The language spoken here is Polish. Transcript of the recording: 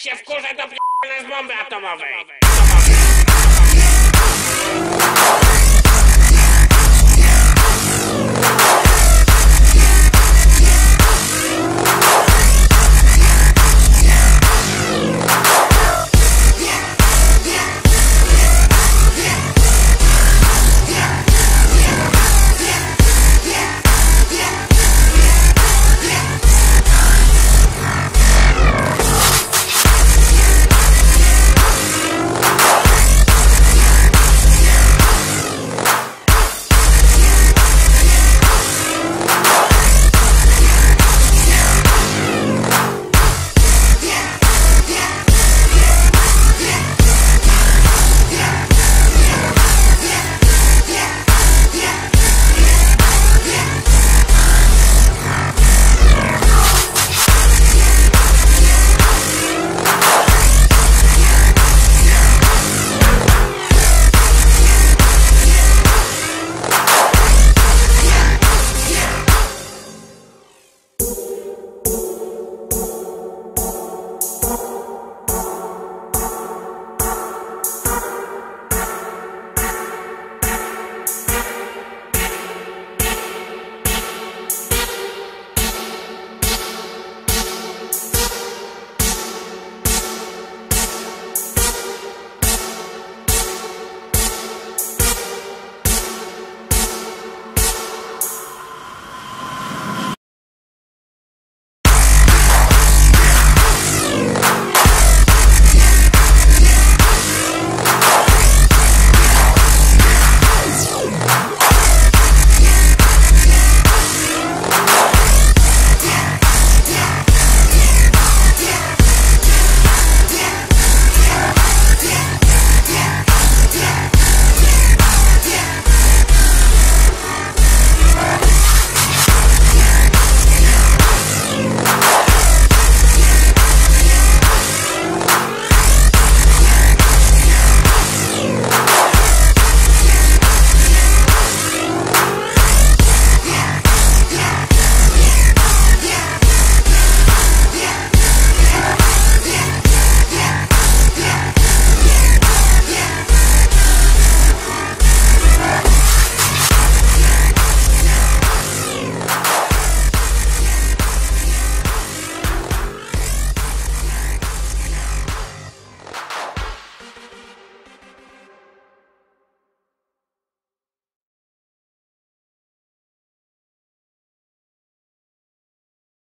Się wkurzę, to p***nę z bomby atomowej.